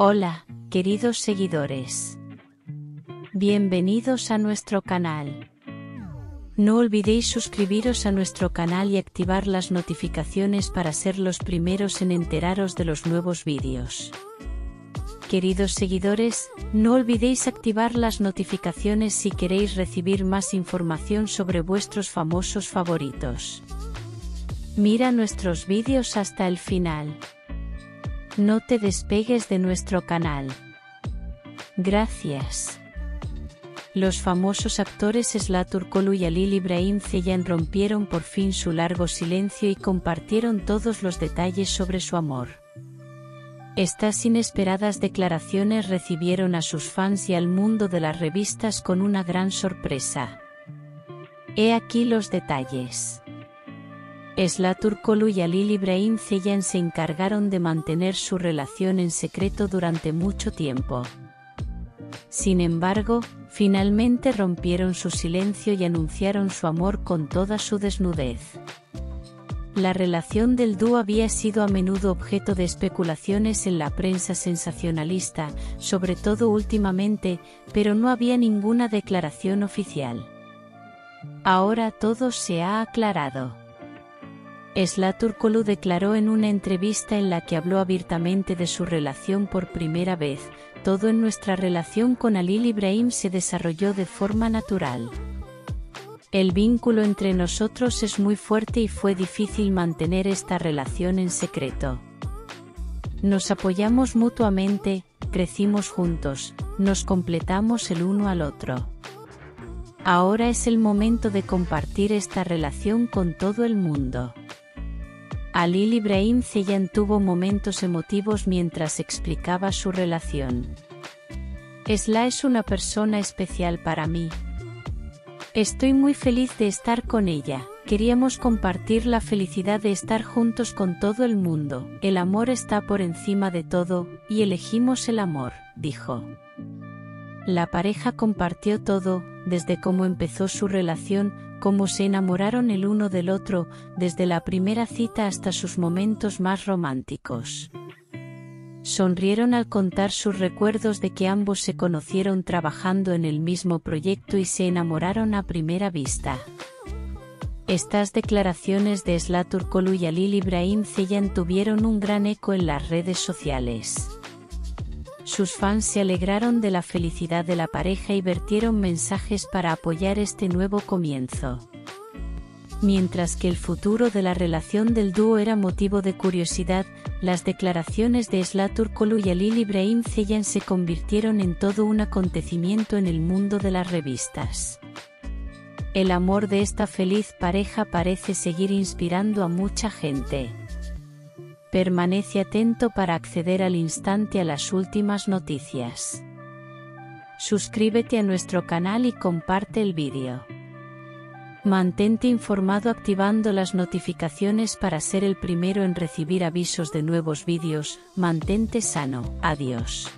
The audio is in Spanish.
Hola, queridos seguidores. Bienvenidos a nuestro canal. No olvidéis suscribiros a nuestro canal y activar las notificaciones para ser los primeros en enteraros de los nuevos vídeos. Queridos seguidores, no olvidéis activar las notificaciones si queréis recibir más información sobre vuestros famosos favoritos. Mira nuestros vídeos hasta el final. No te despegues de nuestro canal. Gracias. Los famosos actores Slatur Kolu y Alil Ibrahim Zeyan rompieron por fin su largo silencio y compartieron todos los detalles sobre su amor. Estas inesperadas declaraciones recibieron a sus fans y al mundo de las revistas con una gran sorpresa. He aquí los detalles. Slatur Kolu y Alil Ibrahim Zeyan se encargaron de mantener su relación en secreto durante mucho tiempo. Sin embargo, finalmente rompieron su silencio y anunciaron su amor con toda su desnudez. La relación del dúo había sido a menudo objeto de especulaciones en la prensa sensacionalista, sobre todo últimamente, pero no había ninguna declaración oficial. Ahora todo se ha aclarado. Slaturkolu declaró en una entrevista en la que habló abiertamente de su relación por primera vez, todo en nuestra relación con Alil Ibrahim se desarrolló de forma natural. El vínculo entre nosotros es muy fuerte y fue difícil mantener esta relación en secreto. Nos apoyamos mutuamente, crecimos juntos, nos completamos el uno al otro. Ahora es el momento de compartir esta relación con todo el mundo. Alil Ibrahim Zeyan tuvo momentos emotivos mientras explicaba su relación. Esla es una persona especial para mí. Estoy muy feliz de estar con ella. Queríamos compartir la felicidad de estar juntos con todo el mundo. El amor está por encima de todo, y elegimos el amor, dijo. La pareja compartió todo, desde cómo empezó su relación, cómo se enamoraron el uno del otro, desde la primera cita hasta sus momentos más románticos. Sonrieron al contar sus recuerdos de que ambos se conocieron trabajando en el mismo proyecto y se enamoraron a primera vista. Estas declaraciones de Slatur Kolu y Alil Ibrahim Zeyan tuvieron un gran eco en las redes sociales. Sus fans se alegraron de la felicidad de la pareja y vertieron mensajes para apoyar este nuevo comienzo. Mientras que el futuro de la relación del dúo era motivo de curiosidad, las declaraciones de Slatur Kolu y Alil Ibrahim Zeyan se convirtieron en todo un acontecimiento en el mundo de las revistas. El amor de esta feliz pareja parece seguir inspirando a mucha gente. Permanece atento para acceder al instante a las últimas noticias. Suscríbete a nuestro canal y comparte el vídeo. Mantente informado activando las notificaciones para ser el primero en recibir avisos de nuevos vídeos. Mantente sano. Adiós.